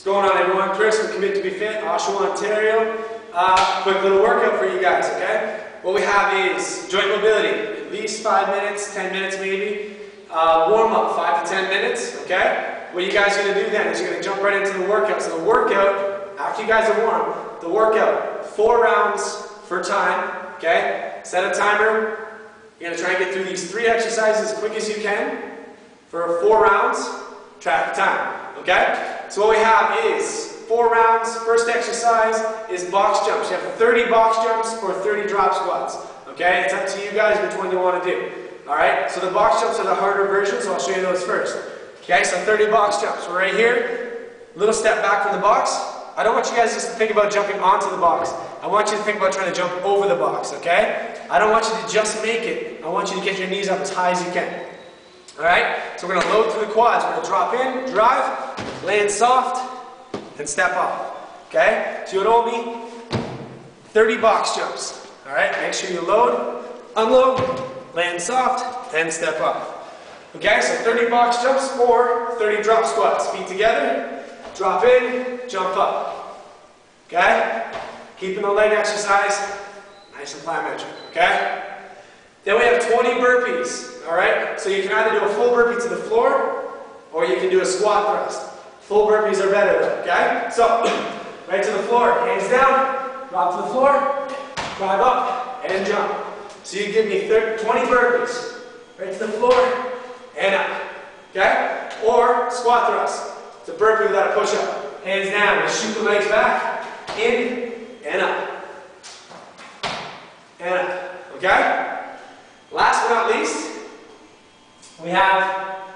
What's going on everyone? Chris from Commit to be Fit, Oshawa, Ontario. Uh, quick little workout for you guys, okay? What we have is joint mobility, at least five minutes, 10 minutes maybe. Uh, warm up, five to 10 minutes, okay? What you guys are gonna do then is you're gonna jump right into the workout. So the workout, after you guys are warm, the workout, four rounds for time, okay? Set a timer. You're gonna try and get through these three exercises as quick as you can for four rounds, track the time, okay? So what we have is four rounds. First exercise is box jumps. You have 30 box jumps or 30 drop squats. Okay, it's up to you guys which one you want to do. All right, so the box jumps are the harder version, so I'll show you those first. Okay, so 30 box jumps. We're right here. Little step back from the box. I don't want you guys just to think about jumping onto the box. I want you to think about trying to jump over the box, okay? I don't want you to just make it. I want you to get your knees up as high as you can. All right? So we're going to load through the quads. We're going to drop in, drive, land soft, and step up. Okay? So you would owe me 30 box jumps. All right? Make sure you load, unload, land soft, then step up. Okay? So 30 box jumps or 30 drop squats. Feet together, drop in, jump up. Okay? Keeping the leg exercise nice and plyometric. Okay? Then we have 20 burpees. All right? So you can either do a full burpee to the floor, or you can do a squat thrust. Full burpees are better okay? So, right to the floor, hands down, drop to the floor, drive up, and jump. So you give me 30, 20 burpees, right to the floor, and up, okay? Or squat thrust. It's a burpee without a push-up. Hands down, we shoot the legs back, in, and up. And up, okay? Last but not least, we have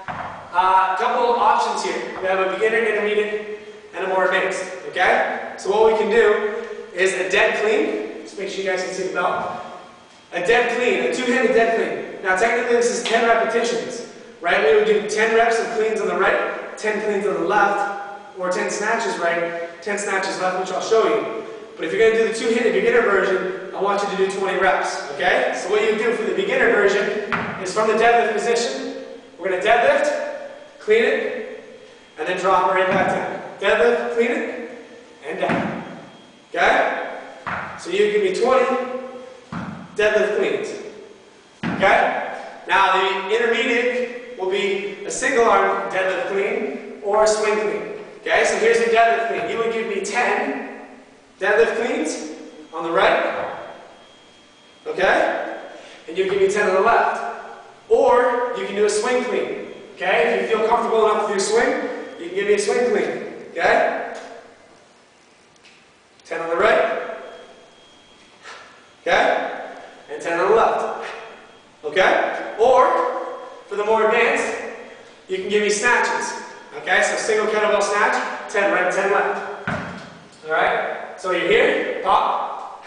uh, a couple of options here. We have a beginner, intermediate, and a more advanced. Okay? So what we can do is a dead clean. Just make sure you guys can see the belt. A dead clean, a two-handed dead clean. Now technically this is 10 repetitions. Right? We would do 10 reps of cleans on the right, 10 cleans on the left, or 10 snatches right, 10 snatches left, which I'll show you. But if you're going to do the two-handed beginner version, I want you to do 20 reps. Okay? So what you do for the beginner version is from the deadlift position, we're going to deadlift, clean it, and then drop right back down. Deadlift, clean it, and down. Okay? So you give me 20 deadlift cleans. Okay? Now the intermediate will be a single arm deadlift clean or a swing clean. Okay? So here's a deadlift clean. You would give me 10 deadlift cleans on the right. Okay? And you give me 10 on the left. Or you can do a swing clean. Okay? If you feel comfortable enough with your swing, you can give me a swing clean. Okay? 10 on the right. Okay? And 10 on the left. Okay? Or, for the more advanced, you can give me snatches. Okay? So single kettlebell snatch, 10 right, 10 left. Alright? So you're here, pop,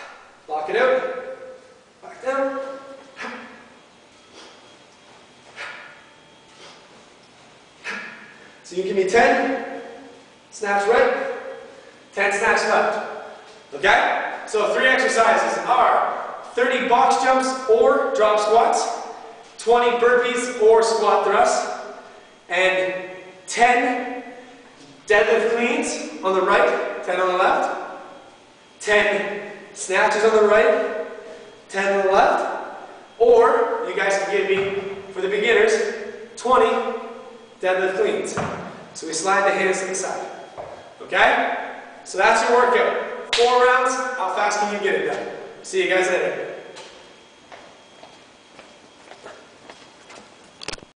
lock it out, back down, So you give me 10 snaps right, 10 snaps left. Okay? So three exercises are 30 box jumps or drop squats, 20 burpees or squat thrusts, and 10 deadlift cleans on the right, 10 on the left, 10 snatches on the right, 10 on the left, or you guys can give me, for the beginners, 20 deadlift cleans. So we slide the hands to the side. Okay? So that's your workout. Four rounds. How fast can you get it done? See you guys later.